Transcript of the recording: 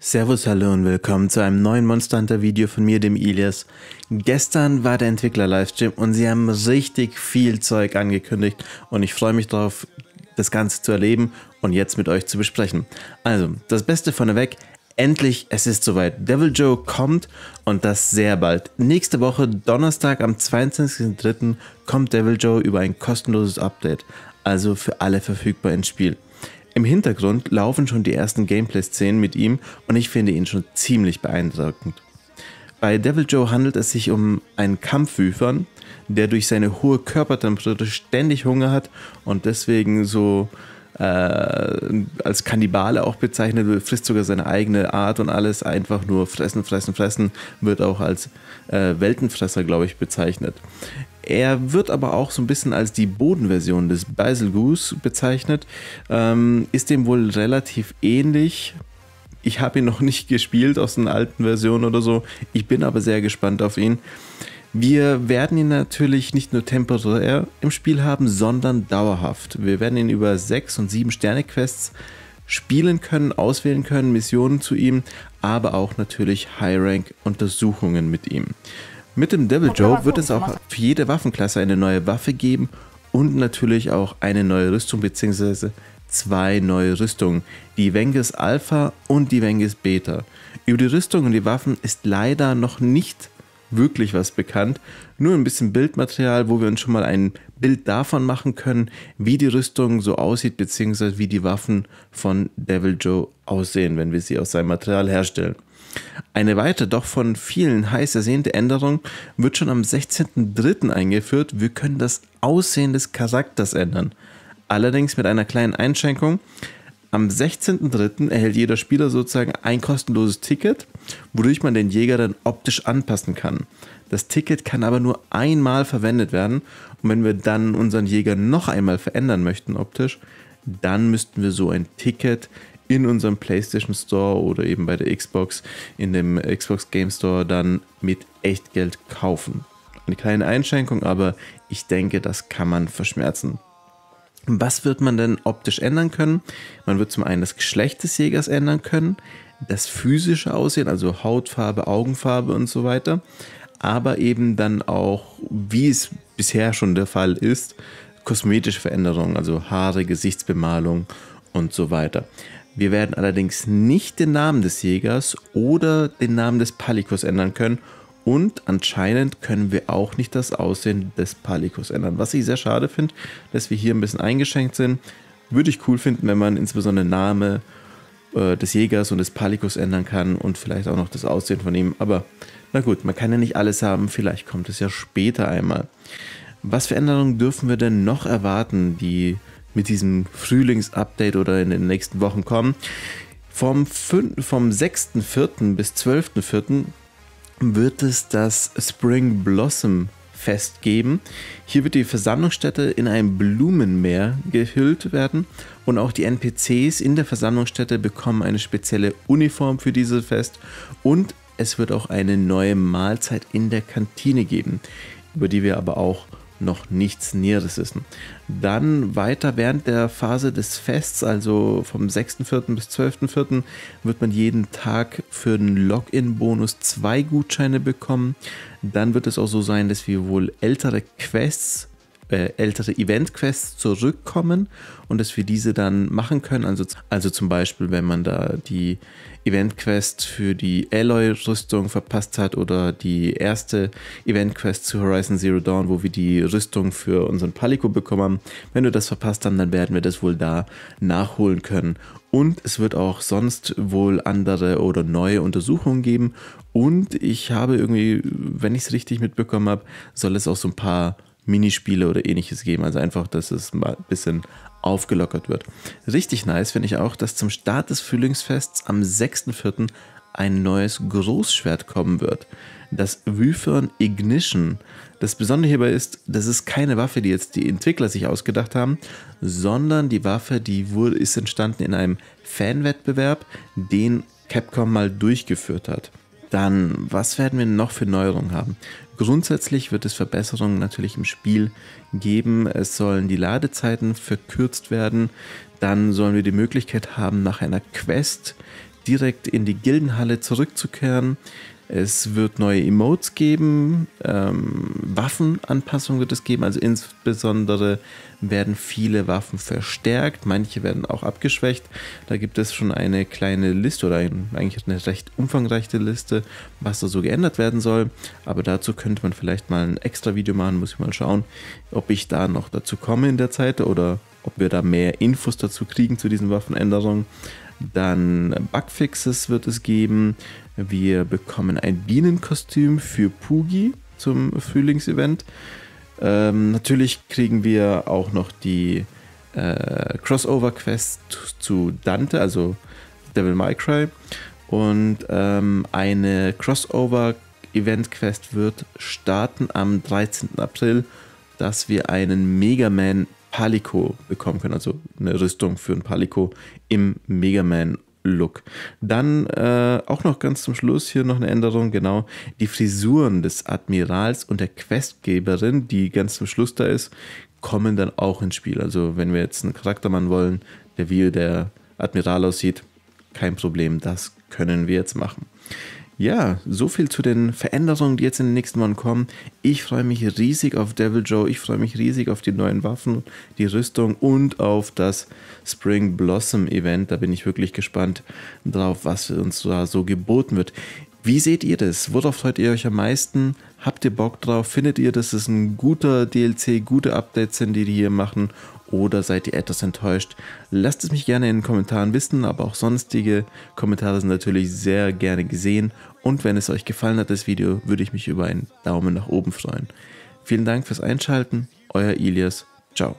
Servus, hallo und willkommen zu einem neuen Monster Hunter Video von mir, dem Ilias. Gestern war der Entwickler-Livestream und sie haben richtig viel Zeug angekündigt und ich freue mich darauf, das Ganze zu erleben und jetzt mit euch zu besprechen. Also, das Beste vorneweg, endlich, es ist soweit. Devil Joe kommt und das sehr bald. Nächste Woche, Donnerstag am 22.03. kommt Devil Joe über ein kostenloses Update, also für alle verfügbar ins Spiel. Im Hintergrund laufen schon die ersten Gameplay-Szenen mit ihm und ich finde ihn schon ziemlich beeindruckend. Bei Devil Joe handelt es sich um einen Kampfwüfern, der durch seine hohe Körpertemperatur ständig Hunger hat und deswegen so äh, als Kannibale auch bezeichnet wird, frisst sogar seine eigene Art und alles einfach nur fressen, fressen, fressen, wird auch als äh, Weltenfresser, glaube ich, bezeichnet. Er wird aber auch so ein bisschen als die Bodenversion des Basil Goose bezeichnet. Ähm, ist dem wohl relativ ähnlich. Ich habe ihn noch nicht gespielt aus einer alten Version oder so. Ich bin aber sehr gespannt auf ihn. Wir werden ihn natürlich nicht nur temporär im Spiel haben, sondern dauerhaft. Wir werden ihn über 6 und 7 Sterne-Quests spielen können, auswählen können, Missionen zu ihm, aber auch natürlich High-Rank-Untersuchungen mit ihm. Mit dem Devil Joe wird es auch für jede Waffenklasse eine neue Waffe geben und natürlich auch eine neue Rüstung bzw. zwei neue Rüstungen, die Venges Alpha und die Venges Beta. Über die Rüstung und die Waffen ist leider noch nicht wirklich was bekannt, nur ein bisschen Bildmaterial, wo wir uns schon mal ein Bild davon machen können, wie die Rüstung so aussieht bzw. wie die Waffen von Devil Joe aussehen, wenn wir sie aus seinem Material herstellen. Eine weitere, doch von vielen heiß ersehnte Änderung wird schon am 16.03. eingeführt. Wir können das Aussehen des Charakters ändern. Allerdings mit einer kleinen Einschränkung. Am 16.03. erhält jeder Spieler sozusagen ein kostenloses Ticket, wodurch man den Jäger dann optisch anpassen kann. Das Ticket kann aber nur einmal verwendet werden und wenn wir dann unseren Jäger noch einmal verändern möchten optisch, dann müssten wir so ein Ticket in unserem PlayStation Store oder eben bei der Xbox in dem Xbox Game Store dann mit Echtgeld kaufen. Eine kleine Einschränkung, aber ich denke, das kann man verschmerzen. Was wird man denn optisch ändern können? Man wird zum einen das Geschlecht des Jägers ändern können, das physische Aussehen, also Hautfarbe, Augenfarbe und so weiter, aber eben dann auch, wie es bisher schon der Fall ist, kosmetische Veränderungen, also Haare, Gesichtsbemalung und so weiter. Wir werden allerdings nicht den Namen des Jägers oder den Namen des Palikus ändern können und anscheinend können wir auch nicht das Aussehen des Palikus ändern. Was ich sehr schade finde, dass wir hier ein bisschen eingeschränkt sind. Würde ich cool finden, wenn man insbesondere den Namen äh, des Jägers und des Palikus ändern kann und vielleicht auch noch das Aussehen von ihm. Aber na gut, man kann ja nicht alles haben. Vielleicht kommt es ja später einmal. Was für Änderungen dürfen wir denn noch erwarten, die mit diesem Frühlingsupdate oder in den nächsten Wochen kommen. Vom, vom 6.4. bis 12.4. wird es das Spring Blossom Fest geben. Hier wird die Versammlungsstätte in ein Blumenmeer gehüllt werden und auch die NPCs in der Versammlungsstätte bekommen eine spezielle Uniform für dieses Fest und es wird auch eine neue Mahlzeit in der Kantine geben, über die wir aber auch noch nichts Näheres wissen. Dann weiter während der Phase des Fests, also vom 6.4. bis 12.4., wird man jeden Tag für den Login-Bonus zwei Gutscheine bekommen. Dann wird es auch so sein, dass wir wohl ältere Quests äh, ältere Event-Quests zurückkommen und dass wir diese dann machen können. Also, also zum Beispiel, wenn man da die Event-Quest für die Alloy-Rüstung verpasst hat oder die erste Event-Quest zu Horizon Zero Dawn, wo wir die Rüstung für unseren Palico bekommen haben. Wenn wir das verpasst haben, dann werden wir das wohl da nachholen können. Und es wird auch sonst wohl andere oder neue Untersuchungen geben. Und ich habe irgendwie, wenn ich es richtig mitbekommen habe, soll es auch so ein paar Minispiele oder ähnliches geben. Also einfach, dass es mal ein bisschen aufgelockert wird. Richtig nice finde ich auch, dass zum Start des Frühlingsfests am 6.4. ein neues Großschwert kommen wird. Das Wyvern Ignition. Das Besondere hierbei ist, das ist keine Waffe, die jetzt die Entwickler sich ausgedacht haben, sondern die Waffe, die wurde, ist entstanden in einem Fanwettbewerb, den Capcom mal durchgeführt hat. Dann, was werden wir noch für Neuerungen haben? Grundsätzlich wird es Verbesserungen natürlich im Spiel geben. Es sollen die Ladezeiten verkürzt werden. Dann sollen wir die Möglichkeit haben, nach einer Quest direkt in die Gildenhalle zurückzukehren. Es wird neue Emotes geben, ähm, Waffenanpassungen wird es geben, also insbesondere werden viele Waffen verstärkt, manche werden auch abgeschwächt. Da gibt es schon eine kleine Liste oder ein, eigentlich eine recht umfangreiche Liste, was da so geändert werden soll. Aber dazu könnte man vielleicht mal ein extra Video machen, muss ich mal schauen, ob ich da noch dazu komme in der Zeit oder ob wir da mehr Infos dazu kriegen zu diesen Waffenänderungen. Dann Bugfixes wird es geben. Wir bekommen ein Bienenkostüm für Pugi zum Frühlingsevent. Ähm, natürlich kriegen wir auch noch die äh, Crossover-Quest zu Dante, also Devil May Cry. Und ähm, eine Crossover-Event-Quest wird starten am 13. April, dass wir einen Mega Man Palico bekommen können, also eine Rüstung für ein Palico im Mega Man Look. Dann äh, auch noch ganz zum Schluss hier noch eine Änderung, genau. Die Frisuren des Admirals und der Questgeberin, die ganz zum Schluss da ist, kommen dann auch ins Spiel. Also wenn wir jetzt einen Charaktermann wollen, der wie der Admiral aussieht, kein Problem, das können wir jetzt machen. Ja, so viel zu den Veränderungen, die jetzt in den nächsten Wochen kommen. Ich freue mich riesig auf Devil Joe, ich freue mich riesig auf die neuen Waffen, die Rüstung und auf das Spring Blossom Event. Da bin ich wirklich gespannt drauf, was uns da so geboten wird. Wie seht ihr das? Worauf freut ihr euch am meisten? Habt ihr Bock drauf? Findet ihr, dass es ein guter DLC, gute Updates sind, die die hier machen? Oder seid ihr etwas enttäuscht? Lasst es mich gerne in den Kommentaren wissen, aber auch sonstige Kommentare sind natürlich sehr gerne gesehen und wenn es euch gefallen hat, das Video, würde ich mich über einen Daumen nach oben freuen. Vielen Dank fürs Einschalten, euer Ilias, ciao.